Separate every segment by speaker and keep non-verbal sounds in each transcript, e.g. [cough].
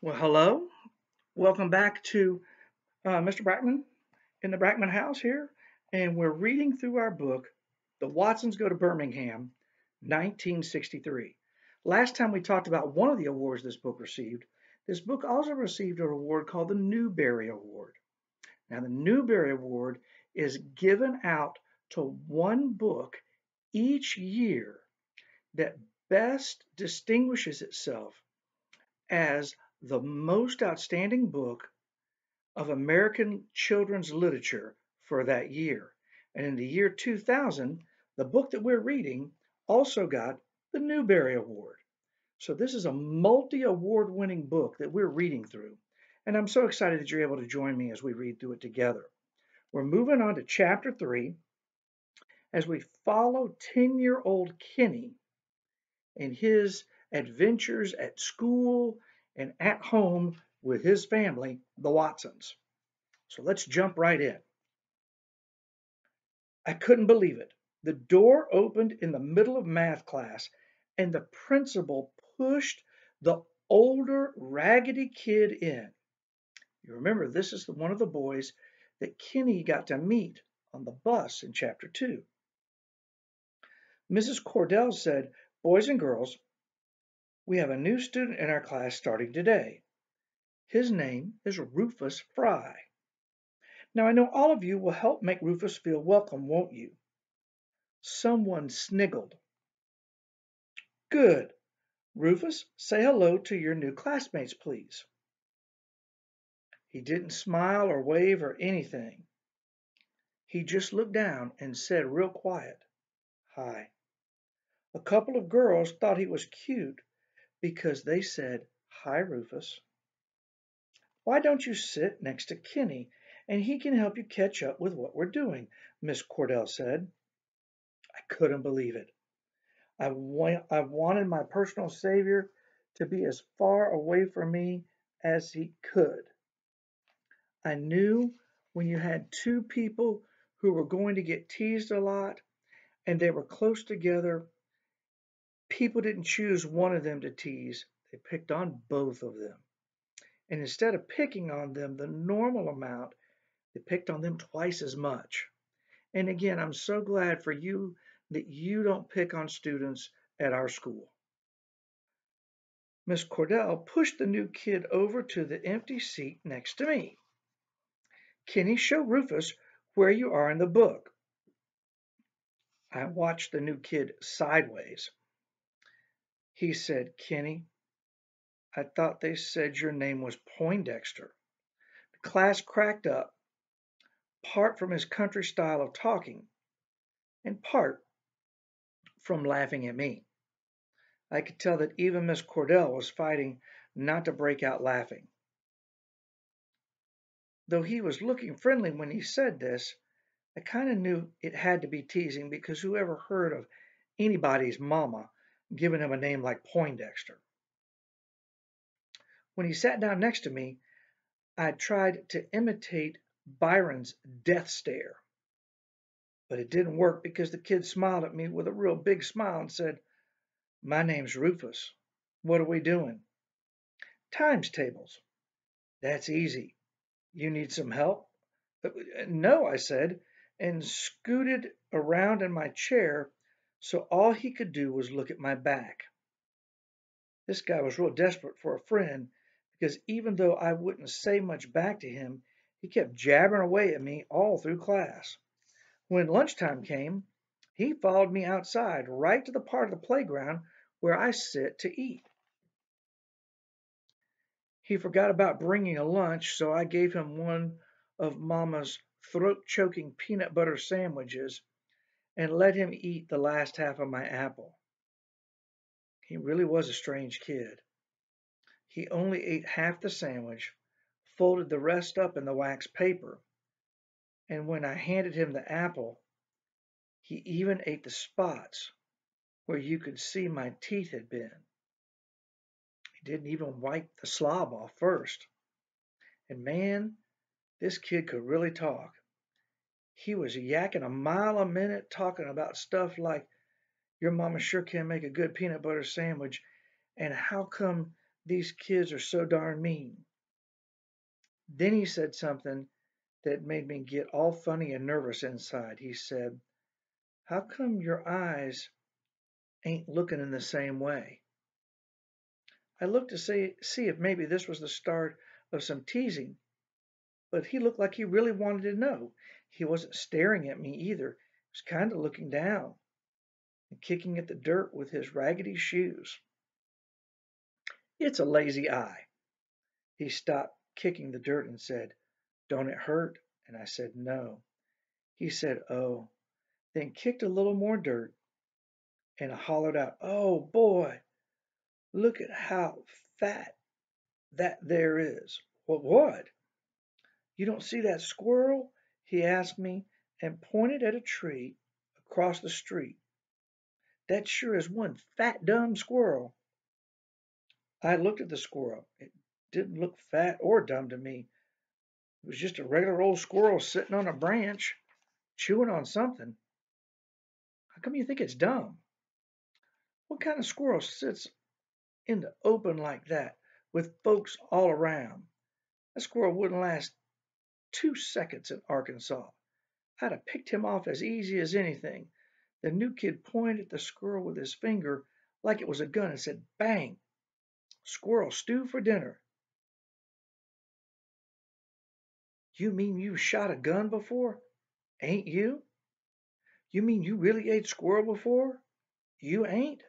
Speaker 1: Well, hello. Welcome back to uh, Mr. Brackman in the Brackman house here. And we're reading through our book, The Watsons Go to Birmingham, 1963. Last time we talked about one of the awards this book received. This book also received an award called the Newbery Award. Now, the Newbery Award is given out to one book each year that best distinguishes itself as the most outstanding book of American children's literature for that year. And in the year 2000, the book that we're reading also got the Newbery Award. So this is a multi-award winning book that we're reading through. And I'm so excited that you're able to join me as we read through it together. We're moving on to chapter three as we follow 10 year old Kenny and his adventures at school and at home with his family, the Watsons. So let's jump right in. I couldn't believe it. The door opened in the middle of math class, and the principal pushed the older, raggedy kid in. You remember, this is the, one of the boys that Kenny got to meet on the bus in chapter 2. Mrs. Cordell said, Boys and girls, we have a new student in our class starting today. His name is Rufus Fry. Now, I know all of you will help make Rufus feel welcome, won't you? Someone sniggled. Good. Rufus, say hello to your new classmates, please. He didn't smile or wave or anything. He just looked down and said real quiet, Hi. A couple of girls thought he was cute because they said, Hi, Rufus. Why don't you sit next to Kenny and he can help you catch up with what we're doing? Miss Cordell said. I couldn't believe it. I, wa- I wanted my personal savior to be as far away from me as he could. I knew when you had two people who were going to get teased a lot and they were close together, people didn't choose one of them to tease, they picked on both of them. And instead of picking on them the normal amount, they picked on them twice as much. And again, I'm so glad for you that you don't pick on students at our school. Miss Cordell pushed the new kid over to the empty seat next to me. Kenny, show Rufus where you are in the book. I watched the new kid sideways. He said, Kenny, I thought they said your name was Poindexter. The class cracked up, part from his country style of talking, and part from laughing at me. I could tell that even Miss Cordell was fighting not to break out laughing. Though he was looking friendly when he said this, I kind of knew it had to be teasing because whoever heard of anybody's mama giving him a name like Poindexter. When he sat down next to me, I tried to imitate Byron's death stare. But it didn't work because the kid smiled at me with a real big smile and said, My name's Rufus. What are we doing? Times tables. That's easy. You need some help? Uh, no, I said, and scooted around in my chair so all he could do was look at my back. This guy was real desperate for a friend because even though I wouldn't say much back to him, he kept jabbering away at me all through class. When lunchtime came, he followed me outside right to the part of the playground where I sit to eat. He forgot about bringing a lunch, so I gave him one of Mama's throat choking peanut butter sandwiches and let him eat the last half of my apple. He really was a strange kid. He only ate half the sandwich, folded the rest up in the wax paper, and when I handed him the apple, he even ate the spots where you could see my teeth had been. He didn't even wipe the slob off first. And man, this kid could really talk he was yakking a mile a minute talking about stuff like your mama sure can make a good peanut butter sandwich and how come these kids are so darn mean. Then he said something that made me get all funny and nervous inside. He said, How come your eyes ain't looking in the same way? I looked to see, see if maybe this was the start of some teasing, but he looked like he really wanted to know. He wasn't staring at me either. He was kind of looking down and kicking at the dirt with his raggedy shoes. It's a lazy eye. He stopped kicking the dirt and said, Don't it hurt? And I said, No. He said, Oh, then kicked a little more dirt and hollered out, Oh boy, look at how fat that there is. What, what? You don't see that squirrel? He asked me and pointed at a tree across the street. That sure is one fat, dumb squirrel. I looked at the squirrel. It didn't look fat or dumb to me. It was just a regular old squirrel sitting on a branch, chewing on something. How come you think it's dumb? What kind of squirrel sits in the open like that with folks all around? That squirrel wouldn't last two seconds in Arkansas. I'd have picked him off as easy as anything. The new kid pointed at the squirrel with his finger like it was a gun and said, Bang! Squirrel stew for dinner. You mean you shot a gun before? Ain't you? You mean you really ate squirrel before? You ain't?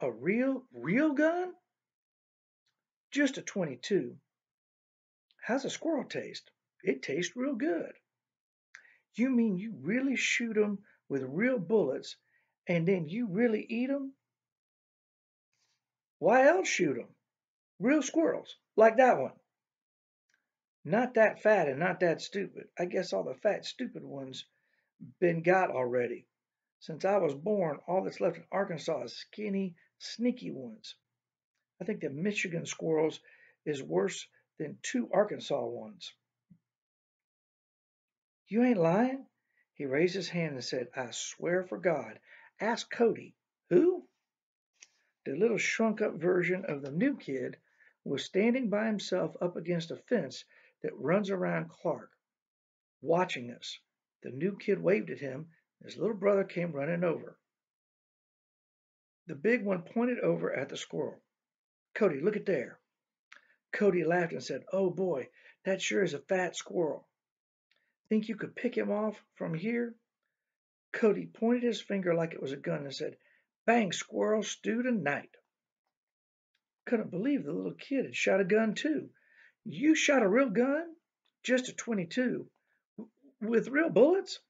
Speaker 1: A real, real gun? Just a 22. How's a squirrel taste? It tastes real good. You mean you really shoot 'em with real bullets and then you really eat 'em? Why else shoot 'em? Real squirrels, like that one. Not that fat and not that stupid. I guess all the fat, stupid ones been got already. Since I was born, all that's left in Arkansas is skinny, sneaky ones. I think the Michigan squirrels is worse than two Arkansas ones. You ain't lying? He raised his hand and said, I swear for God. Ask Cody. Who? The little shrunk up version of the new kid was standing by himself up against a fence that runs around Clark, watching us. The new kid waved at him. and His little brother came running over. The big one pointed over at the squirrel. Cody, look at there. Cody laughed and said, Oh boy, that sure is a fat squirrel. Think you could pick him off from here? Cody pointed his finger like it was a gun and said, Bang, squirrel, stew tonight. Couldn't believe the little kid had shot a gun too. You shot a real gun? Just a 22. With real bullets?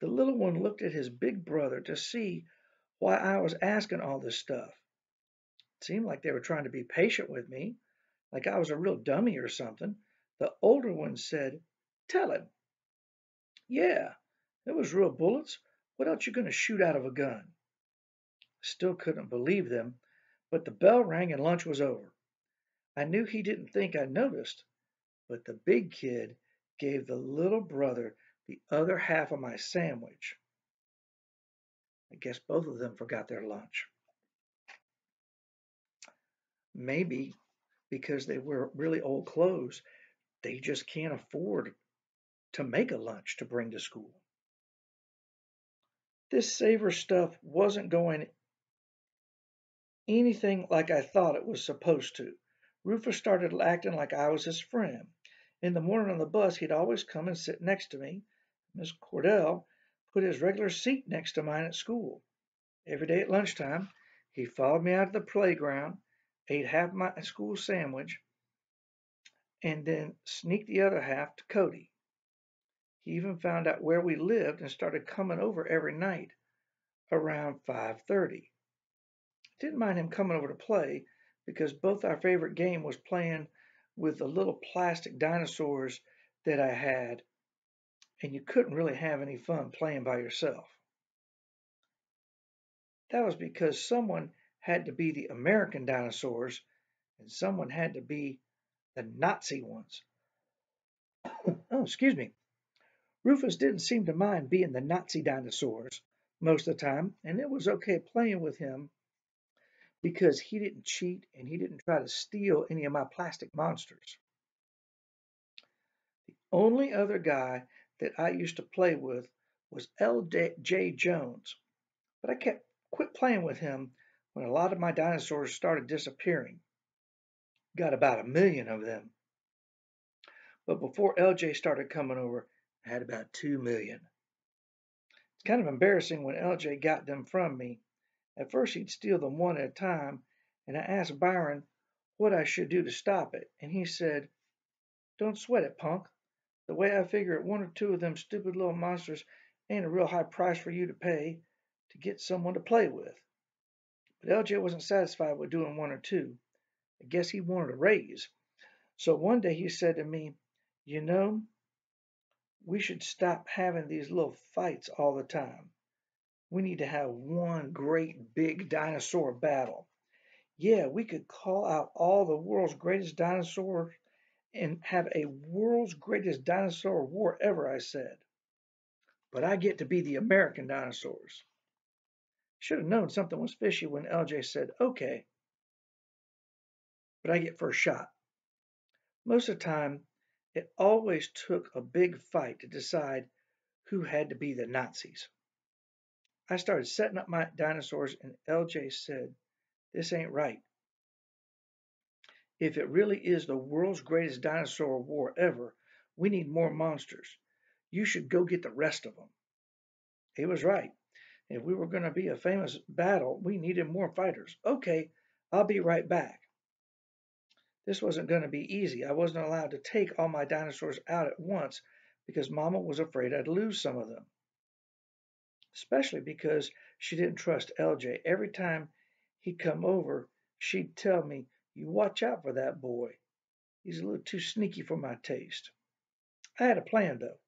Speaker 1: The little one looked at his big brother to see why I was asking all this stuff. It seemed like they were trying to be patient with me, like I was a real dummy or something. The older one said, Tell it. Yeah, it was real bullets. What else you going to shoot out of a gun? Still couldn't believe them, but the bell rang and lunch was over. I knew he didn't think I noticed, but the big kid gave the little brother the other half of my sandwich. I guess both of them forgot their lunch. Maybe because they wear really old clothes, they just can't afford to make a lunch to bring to school. This saver stuff wasn't going anything like I thought it was supposed to. Rufus started acting like I was his friend. In the morning on the bus, he'd always come and sit next to me. Miss Cordell put his regular seat next to mine at school. Every day at lunchtime, he followed me out to the playground, ate half my school sandwich, and then sneaked the other half to Cody. He even found out where we lived and started coming over every night around 5:30. Didn't mind him coming over to play, because both our favorite game was playing with the little plastic dinosaurs that I had, and you couldn't really have any fun playing by yourself. That was because someone had to be the American dinosaurs and someone had to be the Nazi ones. [coughs] oh, excuse me. Rufus didn't seem to mind being the Nazi dinosaurs most of the time, and it was okay playing with him because he didn't cheat and he didn't try to steal any of my plastic monsters. The only other guy that I used to play with was L.J. Jones, but I kept quit playing with him when a lot of my dinosaurs started disappearing. Got about a million of them. But before LJ started coming over, had about two million. It's kind of embarrassing when LJ got them from me. At first, he'd steal them one at a time, and I asked Byron what I should do to stop it, and he said, Don't sweat it, punk. The way I figure it, one or two of them stupid little monsters ain't a real high price for you to pay to get someone to play with. But LJ wasn't satisfied with doing one or two. I guess he wanted a raise. So one day he said to me, You know, we should stop having these little fights all the time. We need to have one great big dinosaur battle. Yeah, we could call out all the world's greatest dinosaurs and have a world's greatest dinosaur war ever, I said. But I get to be the American dinosaurs. Should have known something was fishy when LJ said, okay. But I get first shot. Most of the time, it always took a big fight to decide who had to be the Nazis. I started setting up my dinosaurs, and LJ said, This ain't right. If it really is the world's greatest dinosaur war ever, we need more monsters. You should go get the rest of them. He was right. If we were going to be a famous battle, we needed more fighters. Okay, I'll be right back. This wasn't going to be easy. I wasn't allowed to take all my dinosaurs out at once because Mama was afraid I'd lose some of them especially because she didn't trust LJ. Every time he'd come over, she'd tell me, You watch out for that boy. He's a little too sneaky for my taste. I had a plan, though.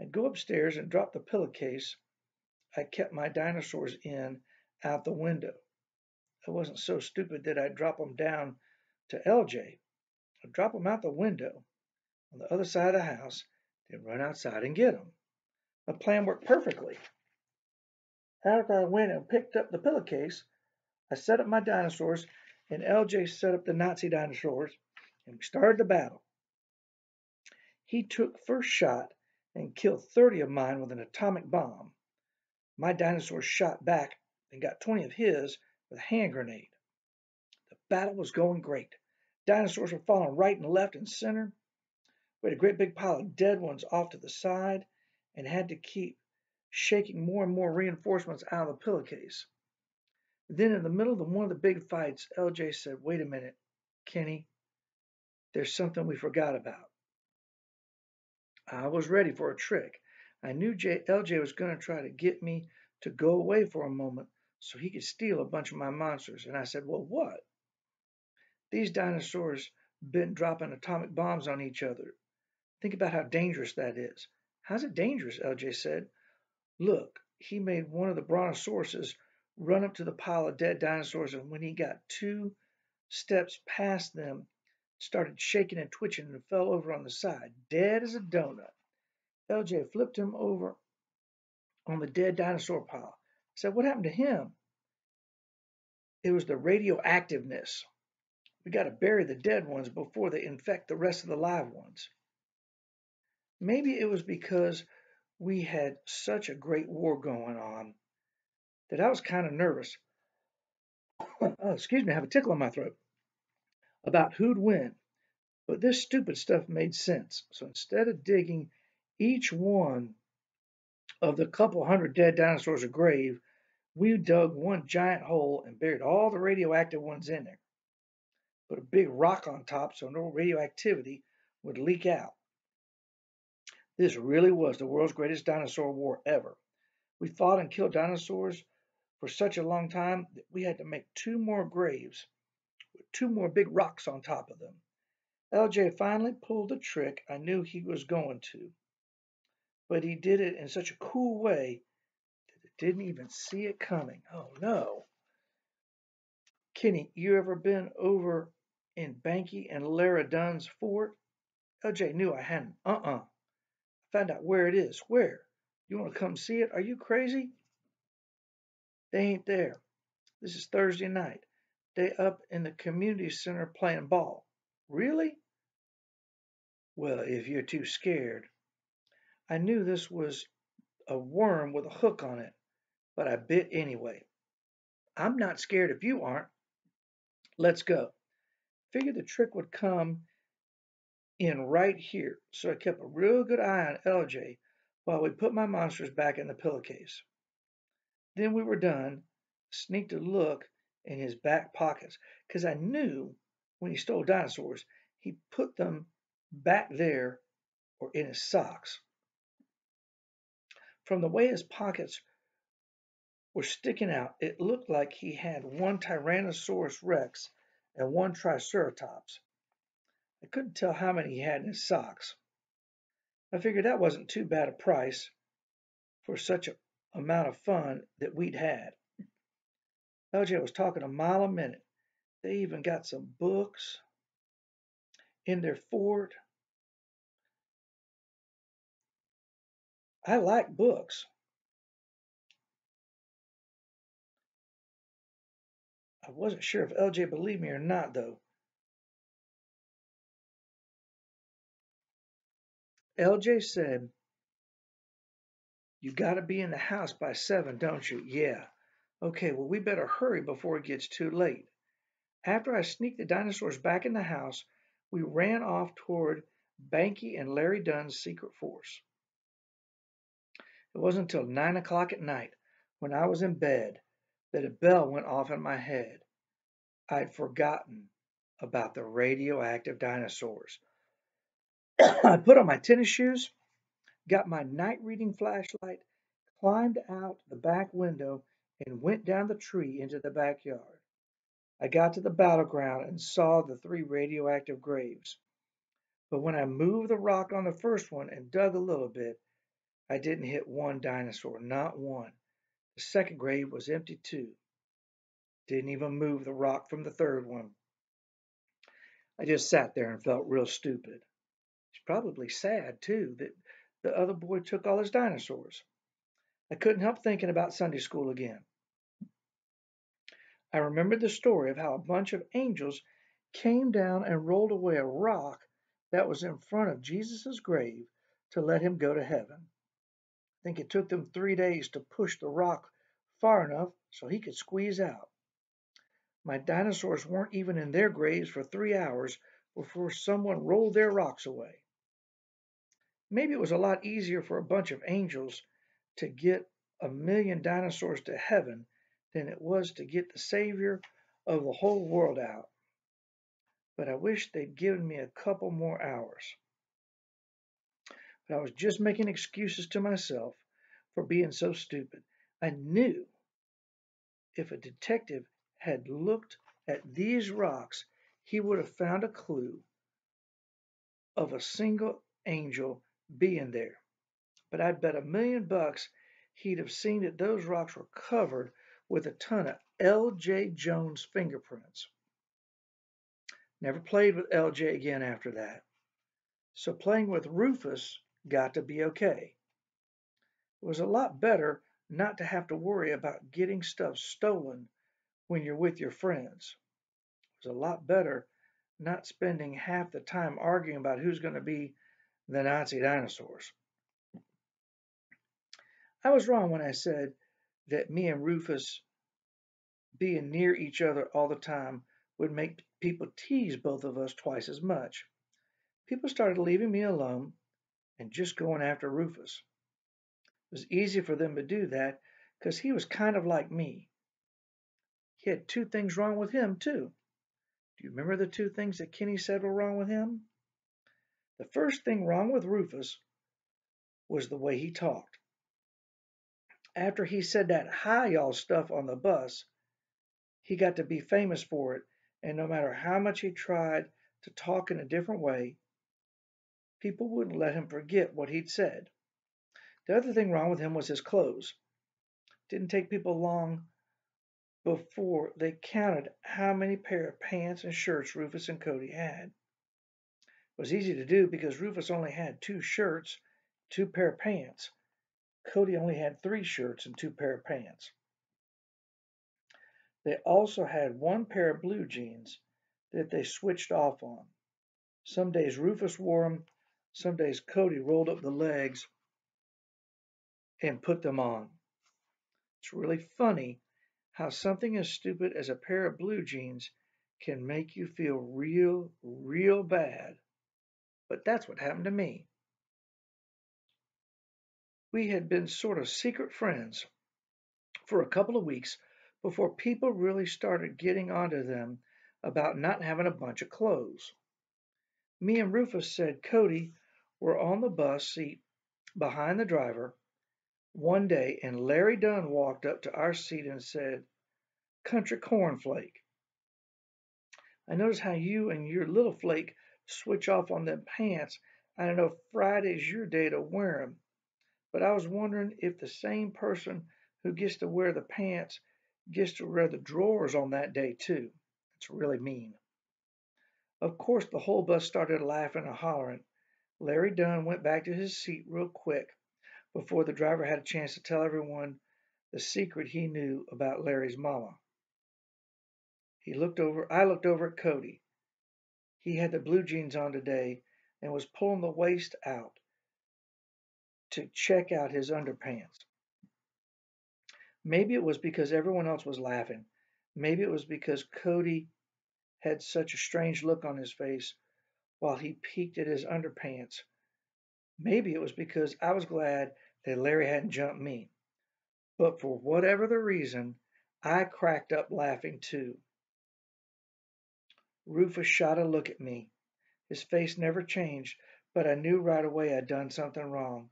Speaker 1: I'd go upstairs and drop the pillowcase I kept my dinosaurs in out the window. I wasn't so stupid that I'd drop them down to LJ. I'd drop them out the window on the other side of the house, then run outside and get them. My plan worked perfectly. After I went and picked up the pillowcase, I set up my dinosaurs, and LJ set up the Nazi dinosaurs, and we started the battle. He took first shot and killed 30 of mine with an atomic bomb. My dinosaurs shot back and got 20 of his with a hand grenade. The battle was going great. Dinosaurs were falling right and left and center. We had a great big pile of dead ones off to the side and had to keep shaking more and more reinforcements out of the pillowcase. Then, in the middle of one of the big fights, LJ said, Wait a minute, Kenny, there's something we forgot about. I was ready for a trick. I knew J- LJ was going to try to get me to go away for a moment so he could steal a bunch of my monsters. And I said, Well, what? These dinosaurs been dropping atomic bombs on each other. Think about how dangerous that is. How's it dangerous? LJ said. Look, he made one of the brontosauruses run up to the pile of dead dinosaurs, and when he got two steps past them, started shaking and twitching and fell over on the side, dead as a donut. LJ flipped him over on the dead dinosaur pile. Said, What happened to him? It was the radioactiveness. We got to bury the dead ones before they infect the rest of the live ones. Maybe it was because we had such a great war going on that I was kind of nervous. oh, [coughs] excuse me, I have a tickle in my throat about who'd win. But this stupid stuff made sense. So instead of digging each one of the couple hundred dead dinosaurs a grave, we dug one giant hole and buried all the radioactive ones in there. Put a big rock on top so no radioactivity would leak out. This really was the world's greatest dinosaur war ever. We fought and killed dinosaurs for such a long time that we had to make two more graves with two more big rocks on top of them. LJ finally pulled the trick I knew he was going to, but he did it in such a cool way that I didn't even see it coming. Oh no. Kenny, you ever been over in Banky and Larry Dunn's fort? LJ knew I hadn't. Uh uh Found out where it is. Where? You want to come see it? Are you crazy? They ain't there. This is Thursday night. They up in the community center playing ball. Really? Well, if you're too scared. I knew this was a worm with a hook on it, but I bit anyway. I'm not scared if you aren't. Let's go. Figured the trick would come in right here, so I kept a real good eye on LJ while we put my monsters back in the pillowcase. Then we were done, sneaked a look in his back pockets, because I knew when he stole dinosaurs, he put them back there or in his socks. From the way his pockets were sticking out, it looked like he had one Tyrannosaurus rex and one Triceratops. I couldn't tell how many he had in his socks. I figured that wasn't too bad a price for such an amount of fun that we'd had. LJ was talking a mile a minute. They even got some books in their fort. I like books. I wasn't sure if LJ believed me or not, though. LJ said, You got to be in the house by seven, don't you? Yeah. Okay, well, we better hurry before it gets too late. After I sneaked the dinosaurs back in the house, we ran off toward Banky and Larry Dunn's secret force. It wasn't until nine o'clock at night, when I was in bed, that a bell went off in my head. I'd forgotten about the radioactive dinosaurs. [coughs] I put on my tennis shoes, got my night reading flashlight, climbed out the back window, and went down the tree into the backyard. I got to the battleground and saw the three radioactive graves. But when I moved the rock on the first one and dug a little bit, I didn't hit one dinosaur, not one. The second grave was empty too. Didn't even move the rock from the third one. I just sat there and felt real stupid. It's probably sad, too, that the other boy took all his dinosaurs. I couldn't help thinking about Sunday school again. I remembered the story of how a bunch of angels came down and rolled away a rock that was in front of Jesus' grave to let him go to heaven. I think it took them three days to push the rock far enough so he could squeeze out. My dinosaurs weren't even in their graves for three hours before someone rolled their rocks away. Maybe it was a lot easier for a bunch of angels to get a million dinosaurs to heaven than it was to get the Savior of the whole world out. But I wish they'd given me a couple more hours. But I was just making excuses to myself for being so stupid. I knew if a detective had looked at these rocks, he would have found a clue of a single angel being there. But I'd bet a million bucks he'd have seen that those rocks were covered with a ton of L.J. Jones fingerprints. Never played with L.J. again after that. So playing with Rufus got to be okay. It was a lot better not to have to worry about getting stuff stolen when you're with your friends. It was a lot better not spending half the time arguing about who's going to be the Nazi dinosaurs. I was wrong when I said that me and Rufus being near each other all the time would make people tease both of us twice as much. People started leaving me alone and just going after Rufus. It was easy for them to do that because he was kind of like me. He had two things wrong with him, too. Do you remember the two things that Kenny said were wrong with him? The first thing wrong with Rufus was the way he talked. After he said that hi y'all stuff on the bus, he got to be famous for it, and no matter how much he tried to talk in a different way, people wouldn't let him forget what he'd said. The other thing wrong with him was his clothes. Didn't take people long before they counted how many pair of pants and shirts Rufus and Cody had. It was easy to do because Rufus only had two shirts, two pair of pants. Cody only had three shirts and two pair of pants. They also had one pair of blue jeans that they switched off on. Some days Rufus wore them, some days Cody rolled up the legs and put them on. It's really funny how something as stupid as a pair of blue jeans can make you feel real, real bad. But that's what happened to me. We had been sort of secret friends for a couple of weeks before people really started getting onto them about not having a bunch of clothes. Me and Rufus said Cody were on the bus seat behind the driver one day, and Larry Dunn walked up to our seat and said, Country cornflake. I notice how you and your little flake switch off on them pants. I know Friday's your day to wear 'em, but I was wondering if the same person who gets to wear the pants gets to wear the drawers on that day too. It's really mean. Of course, the whole bus started laughing and hollering. Larry Dunn went back to his seat real quick before the driver had a chance to tell everyone the secret he knew about Larry's mama. He looked over I looked over at Cody. He had the blue jeans on today and was pulling the waist out to check out his underpants. Maybe it was because everyone else was laughing. Maybe it was because Cody had such a strange look on his face while he peeked at his underpants. Maybe it was because I was glad that Larry hadn't jumped me. But for whatever the reason, I cracked up laughing too. Rufus shot a look at me. His face never changed, but I knew right away I'd done something wrong.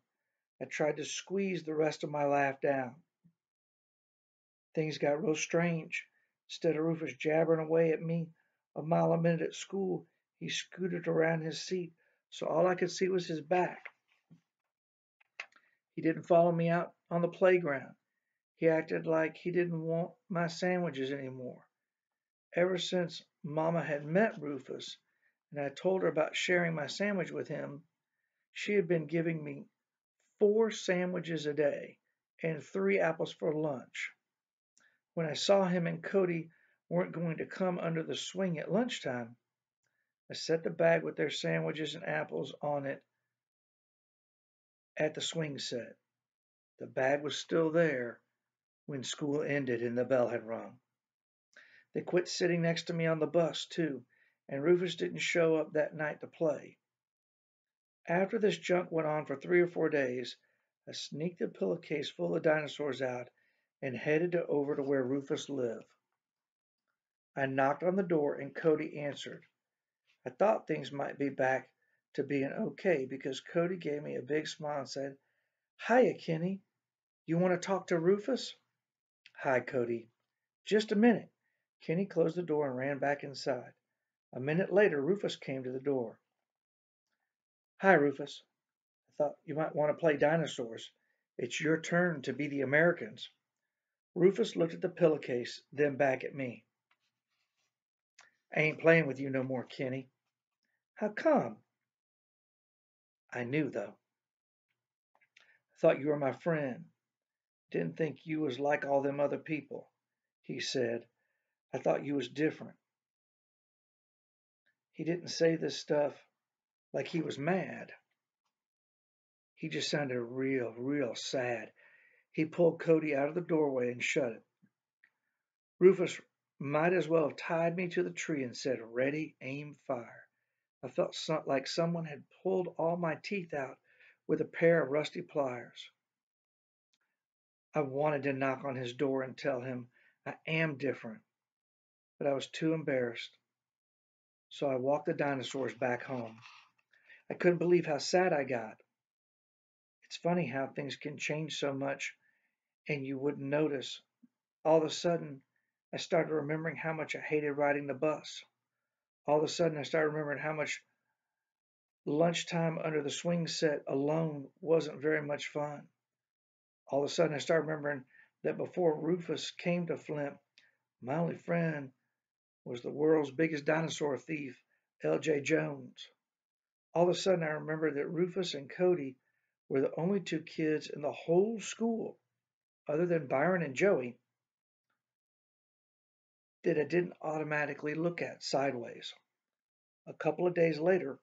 Speaker 1: I tried to squeeze the rest of my laugh down. Things got real strange. Instead of Rufus jabbering away at me a mile a minute at school, he scooted around his seat so all I could see was his back. He didn't follow me out on the playground. He acted like he didn't want my sandwiches anymore. Ever since Mama had met Rufus and I told her about sharing my sandwich with him, she had been giving me four sandwiches a day and three apples for lunch. When I saw him and Cody weren't going to come under the swing at lunchtime, I set the bag with their sandwiches and apples on it at the swing set. The bag was still there when school ended and the bell had rung. They quit sitting next to me on the bus, too, and Rufus didn't show up that night to play. After this junk went on for three or four days, I sneaked a pillowcase full of dinosaurs out and headed over to where Rufus lived. I knocked on the door and Cody answered. I thought things might be back to being okay because Cody gave me a big smile and said, Hiya, Kenny. You want to talk to Rufus? Hi, Cody. Just a minute. Kenny closed the door and ran back inside. A minute later, Rufus came to the door. Hi, Rufus. I thought you might want to play dinosaurs. It's your turn to be the Americans. Rufus looked at the pillowcase, then back at me. I ain't playing with you no more, Kenny. How come? I knew, though. I thought you were my friend. Didn't think you was like all them other people, he said. I thought you was different. He didn't say this stuff like he was mad. He just sounded real, real sad. He pulled Cody out of the doorway and shut it. Rufus might as well have tied me to the tree and said, Ready, aim, fire. I felt like someone had pulled all my teeth out with a pair of rusty pliers. I wanted to knock on his door and tell him I am different, but I was too embarrassed. So I walked the dinosaurs back home. I couldn't believe how sad I got. It's funny how things can change so much and you wouldn't notice. All of a sudden, I started remembering how much I hated riding the bus all of a sudden I started remembering how much lunchtime under the swing set alone wasn't very much fun. All of a sudden I started remembering that before Rufus came to Flint, my only friend was the world's biggest dinosaur thief, L.J. Jones. All of a sudden I remembered that Rufus and Cody were the only two kids in the whole school, other than Byron and Joey, that I didn't automatically look at sideways. A couple of days later,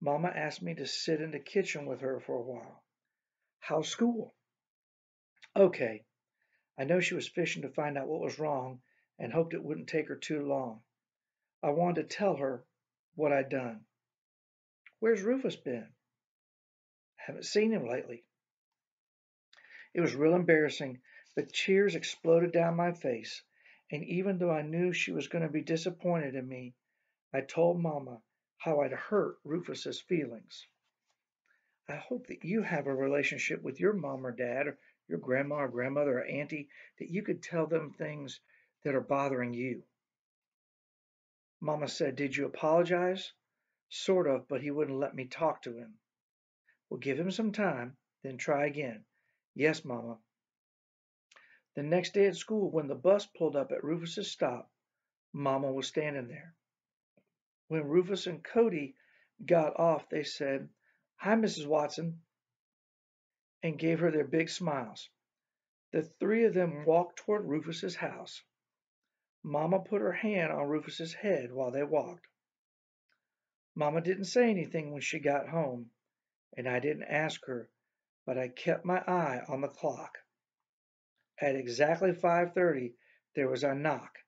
Speaker 1: Mama asked me to sit in the kitchen with her for a while. How's school? Okay. I know she was fishing to find out what was wrong and hoped it wouldn't take her too long. I wanted to tell her what I'd done. Where's Rufus been? I Haven't seen him lately. It was real embarrassing, but tears exploded down my face, and even though I knew she was going to be disappointed in me, I told Mama how I'd hurt Rufus's feelings. I hope that you have a relationship with your mom or dad or your grandma or grandmother or auntie that you could tell them things that are bothering you. Mama said, Did you apologize? Sort of, but he wouldn't let me talk to him. Well, give him some time, then try again. Yes, Mama. The next day at school, when the bus pulled up at Rufus's stop, Mama was standing there. When Rufus and Cody got off, they said, Hi, Mrs. Watson, and gave her their big smiles. The three of them walked toward Rufus's house. Mama put her hand on Rufus's head while they walked. Mama didn't say anything when she got home, and I didn't ask her, but I kept my eye on the clock. At exactly 5:30 there was a knock,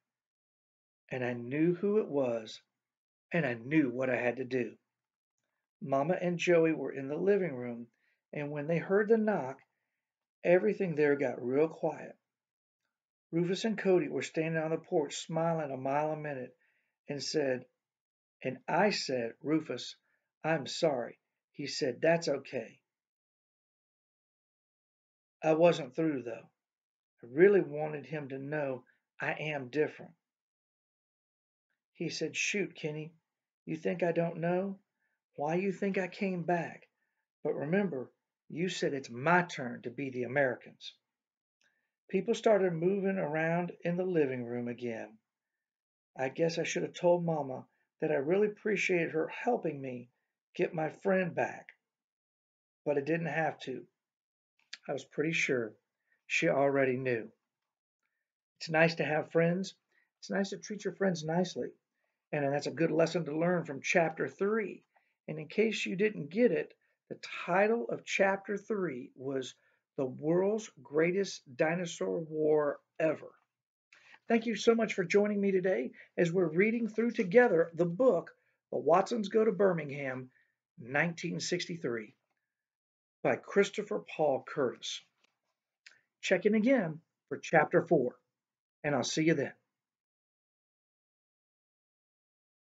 Speaker 1: and I knew who it was, and I knew what I had to do. Mama and Joey were in the living room, and when they heard the knock, everything there got real quiet. Rufus and Cody were standing on the porch smiling a mile a minute and said, and I said, Rufus, I'm sorry. He said, That's okay. I wasn't through though. I really wanted him to know I am different. He said, Shoot, Kenny, you think I don't know? why you think I came back, but remember, you said it's my turn to be the Americans. People started moving around in the living room again. I guess I should have told Mama that I really appreciated her helping me get my friend back, but I didn't have to. I was pretty sure she already knew. It's nice to have friends. It's nice to treat your friends nicely. And that's a good lesson to learn from chapter three and in case you didn't get it, the title of chapter 3 was The World's Greatest Dinosaur War Ever. Thank you so much for joining me today as we're reading through together the book The Watsons Go to Birmingham, 1963 by Christopher Paul Curtis. Check in again for chapter 4, and I'll see you then.